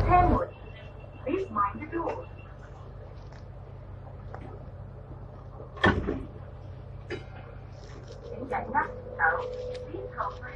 turn Tamwood. Please mind the door. Những cảnh nắp không phải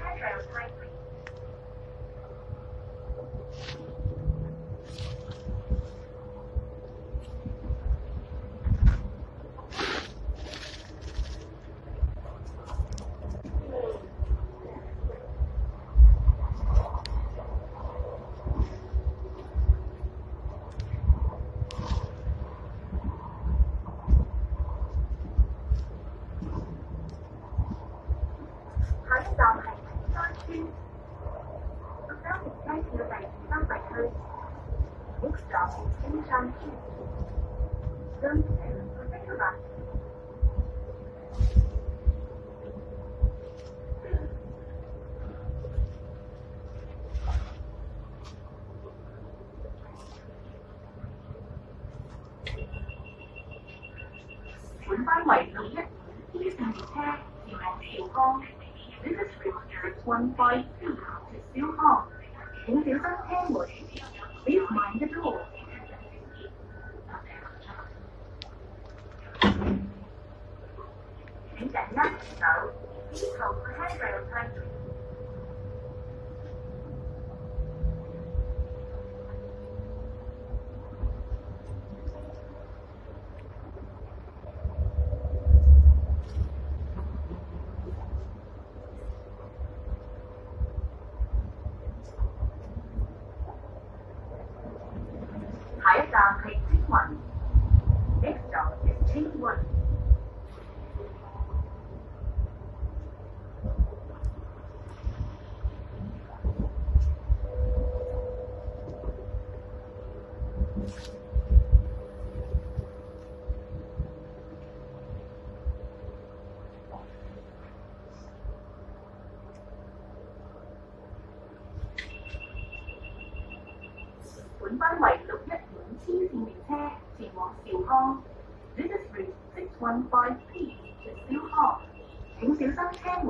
小兆康，This is six one Five P. 小康，请小心车门。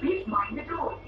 Please mind the door.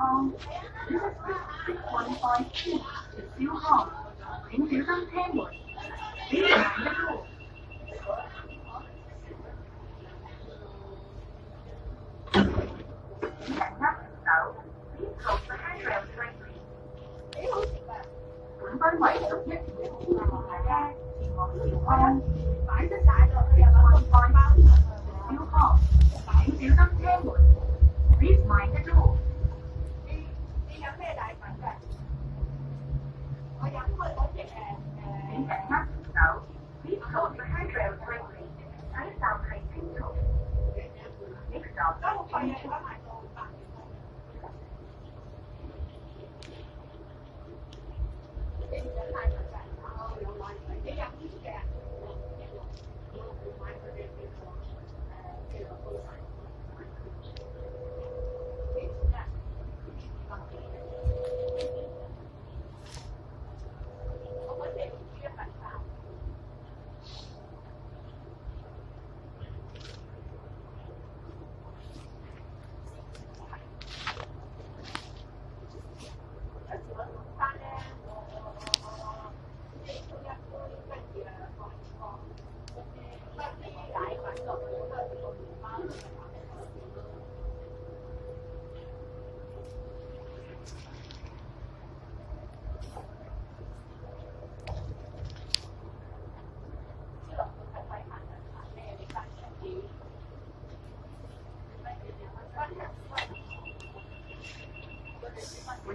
อ๊小กฟินิ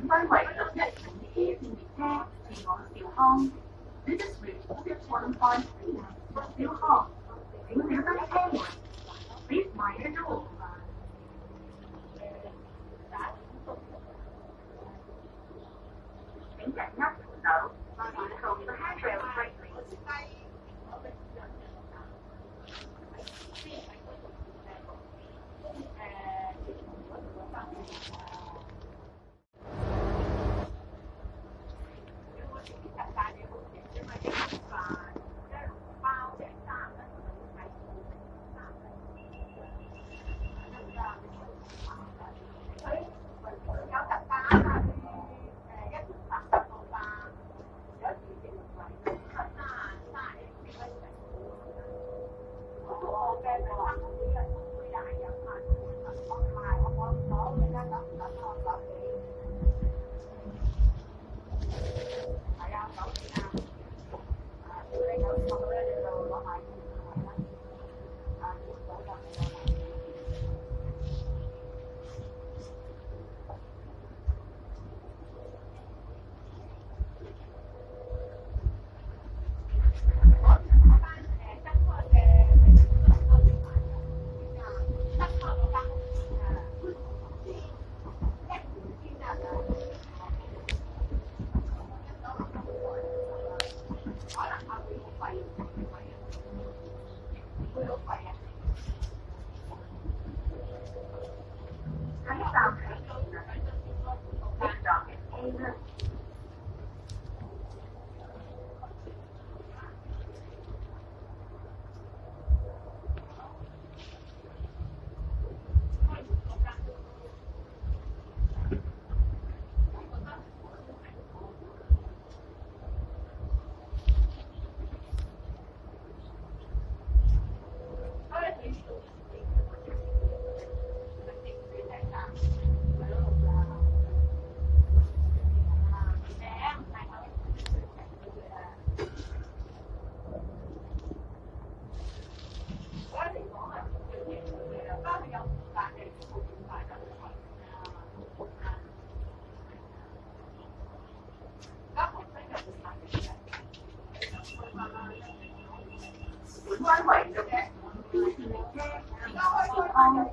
Bye bye. 關為嘅，支持即係開開心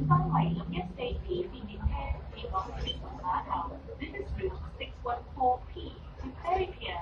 本身為六一四 P 線列車前往屯門碼頭，This is route 614P to Ferry Pier。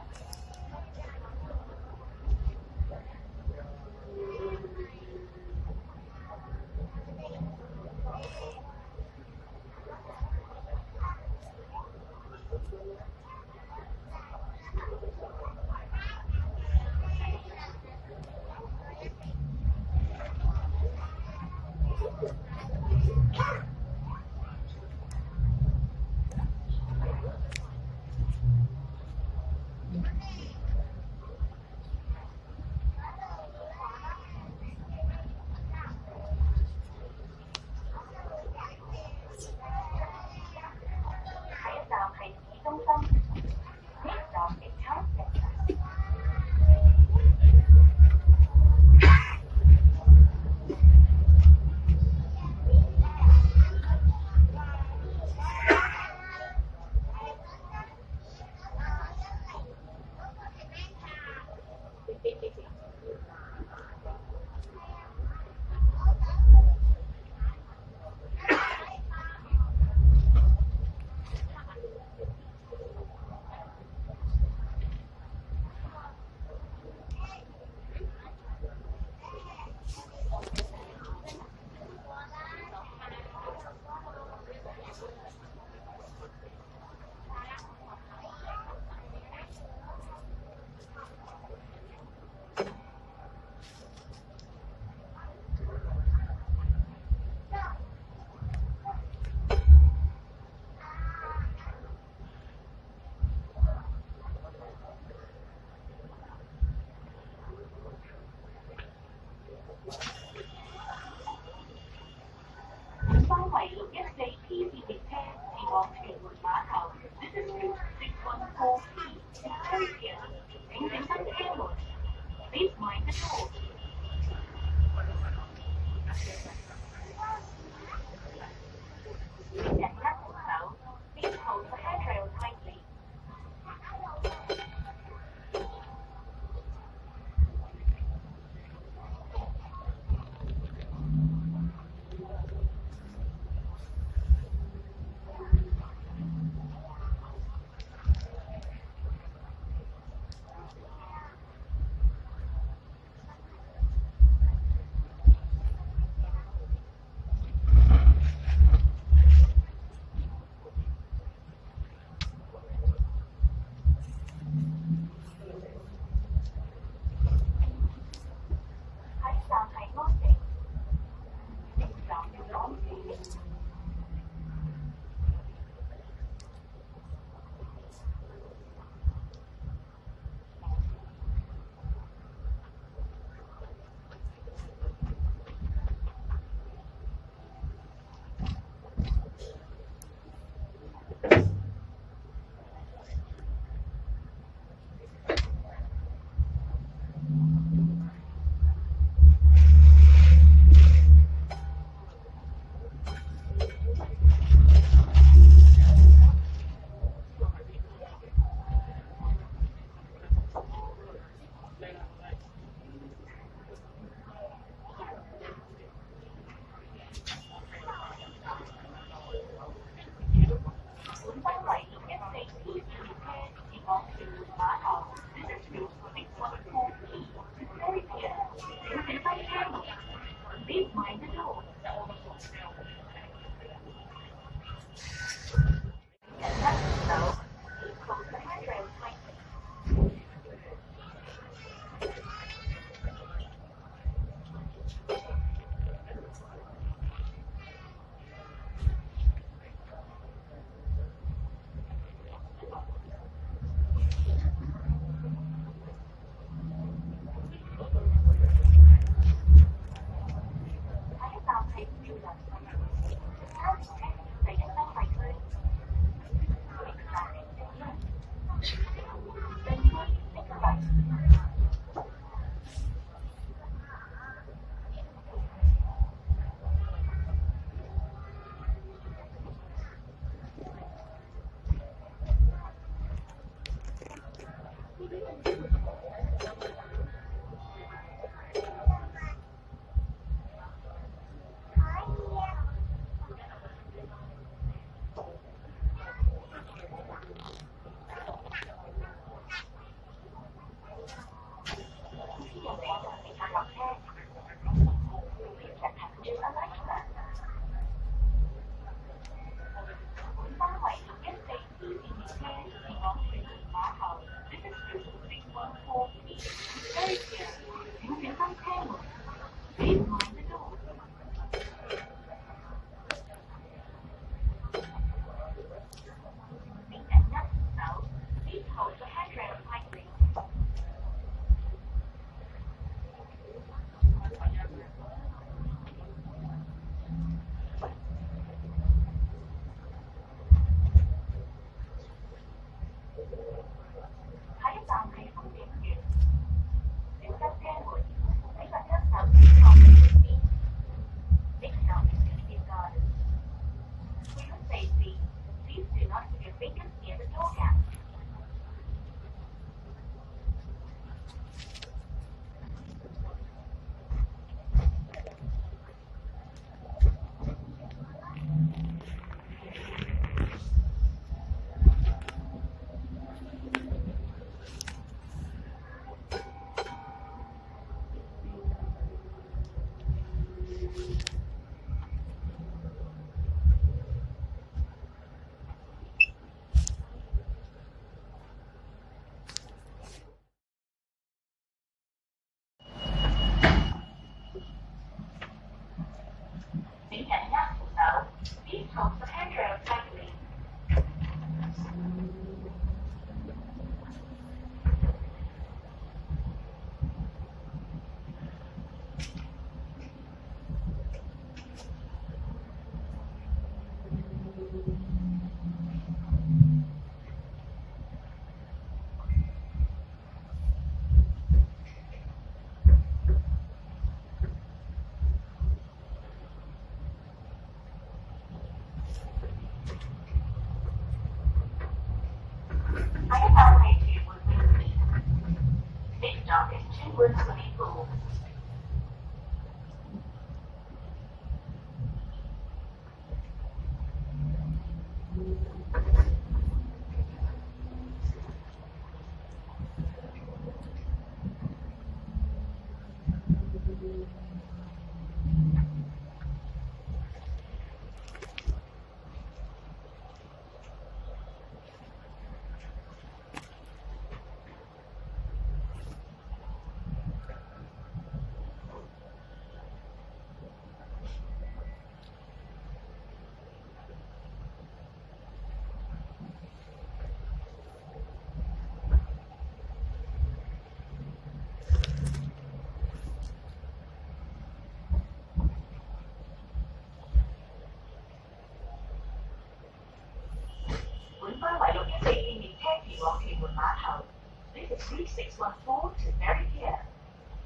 3614 to Ferry Pier.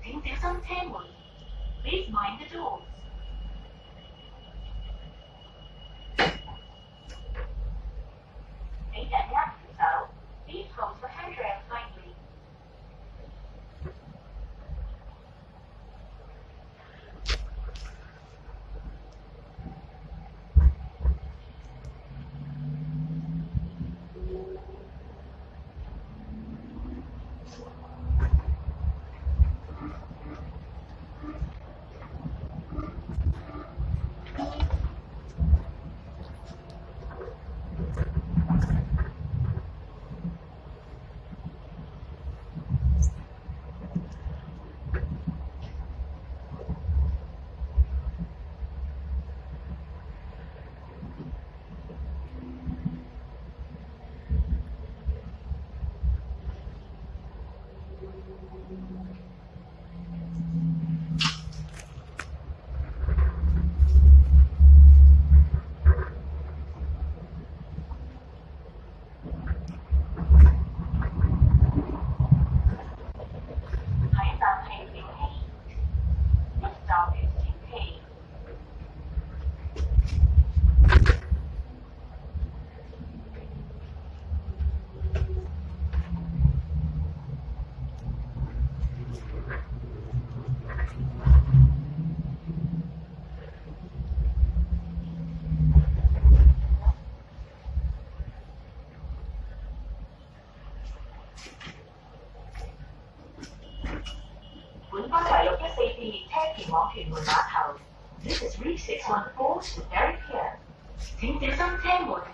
Things is untangled. Please mind the door. This is three six one four 614 to Derrick Think there's some Tamworth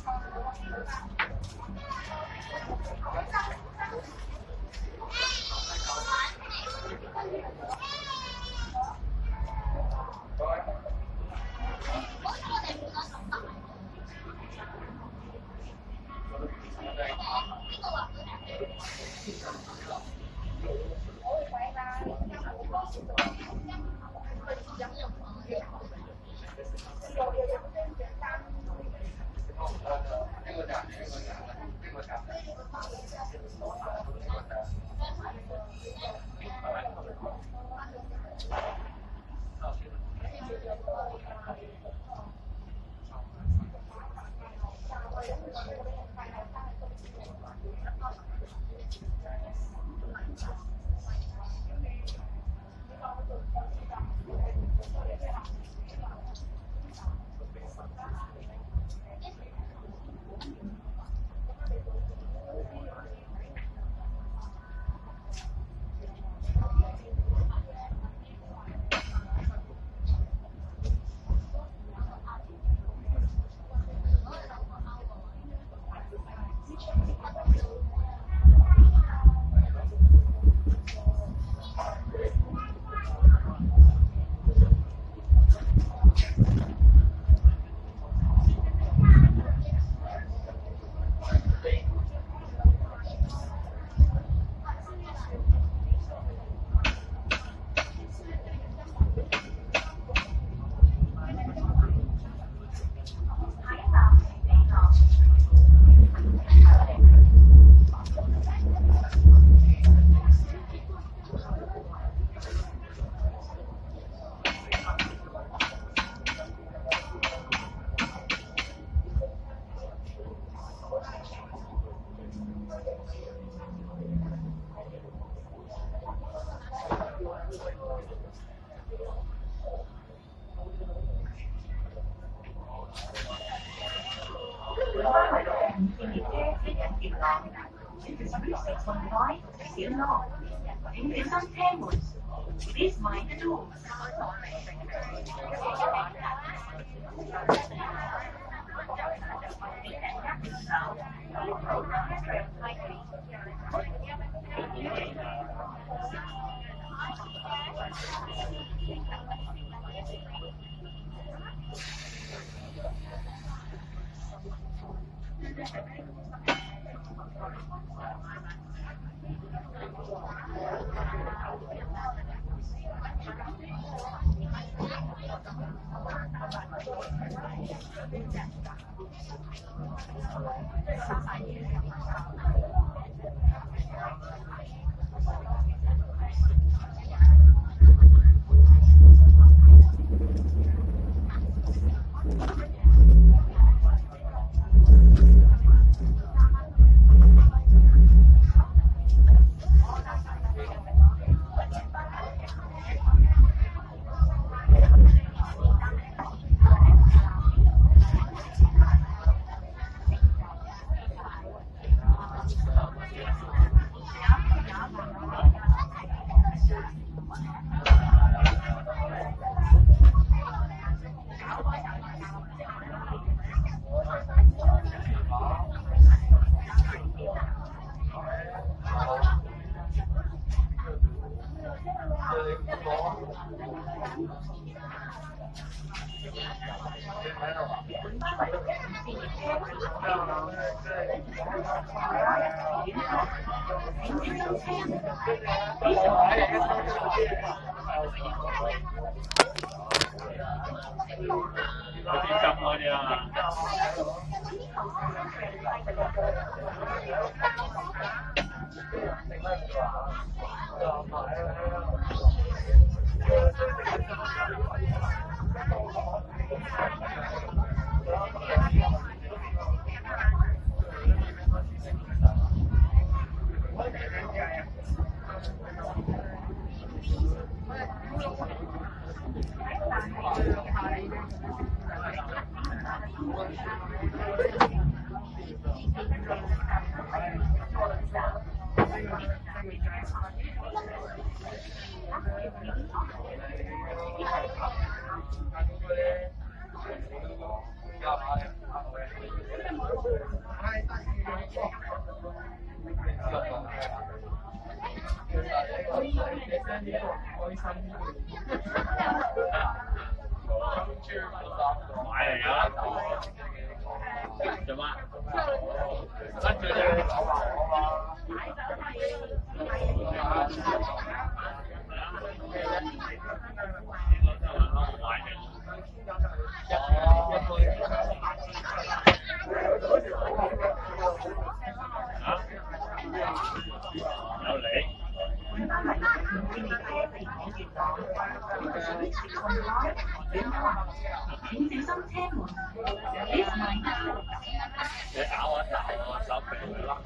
いいですか?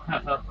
Uh-huh.